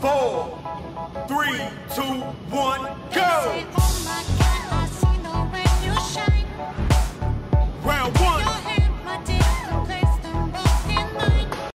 four, three, two, one, go! Round one.